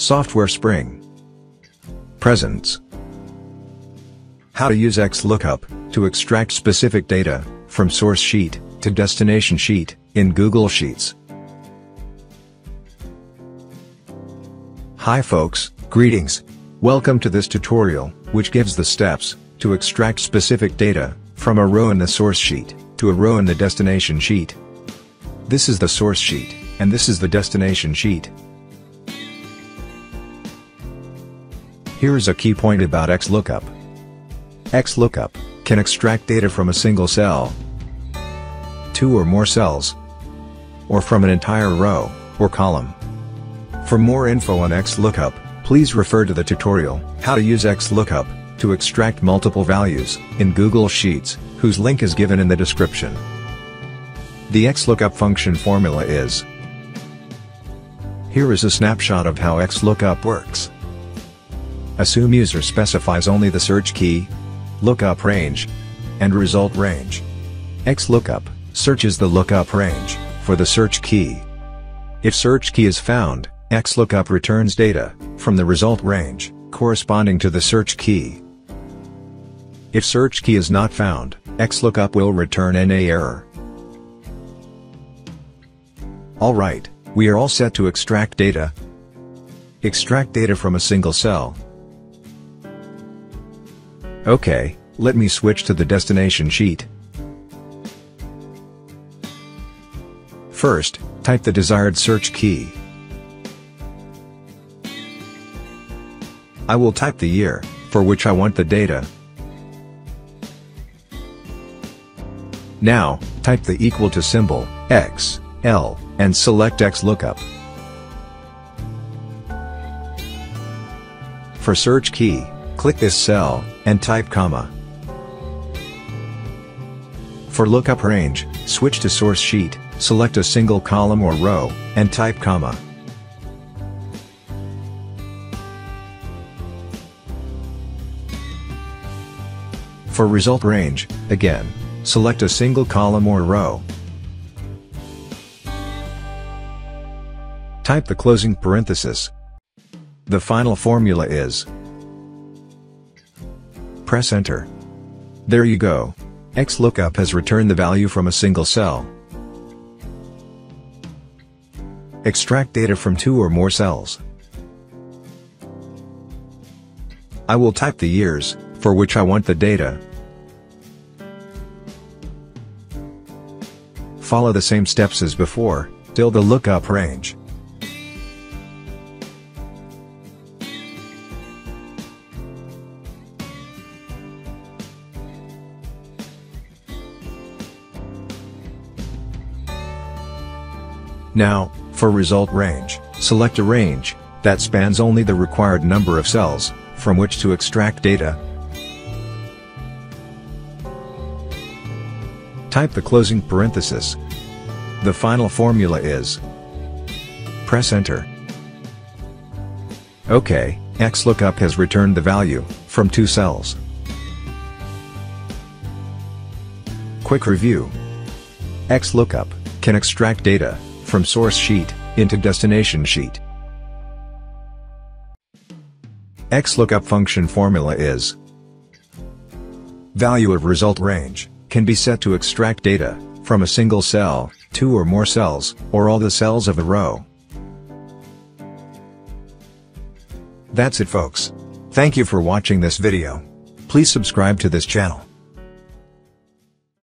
Software Spring. Presents. How to use XLOOKUP to extract specific data from source sheet to destination sheet in Google Sheets. Hi folks, greetings. Welcome to this tutorial, which gives the steps to extract specific data from a row in the source sheet to a row in the destination sheet. This is the source sheet, and this is the destination sheet. Here is a key point about XLOOKUP. XLOOKUP can extract data from a single cell, two or more cells, or from an entire row or column. For more info on XLOOKUP, please refer to the tutorial, How to use XLOOKUP, to extract multiple values, in Google Sheets, whose link is given in the description. The XLOOKUP function formula is Here is a snapshot of how XLOOKUP works. Assume user specifies only the search key, lookup range, and result range. XLOOKUP searches the lookup range for the search key. If search key is found, XLOOKUP returns data from the result range corresponding to the search key. If search key is not found, XLOOKUP will return NA error. Alright, we are all set to extract data. Extract data from a single cell. Okay, let me switch to the destination sheet. First, type the desired search key. I will type the year, for which I want the data. Now, type the equal to symbol, X, L, and select XLOOKUP. For search key, click this cell, and type comma. For lookup range, switch to source sheet, select a single column or row, and type comma. For result range, again, select a single column or row. Type the closing parenthesis. The final formula is Press enter. There you go. XLOOKUP has returned the value from a single cell. Extract data from two or more cells. I will type the years, for which I want the data. Follow the same steps as before, till the lookup range. Now, for result range, select a range that spans only the required number of cells from which to extract data. Type the closing parenthesis. The final formula is Press enter. OK, XLOOKUP has returned the value from two cells. Quick review. XLOOKUP can extract data from source sheet into destination sheet. XLOOKUP function formula is Value of result range can be set to extract data from a single cell, two or more cells, or all the cells of a row. That's it folks. Thank you for watching this video. Please subscribe to this channel.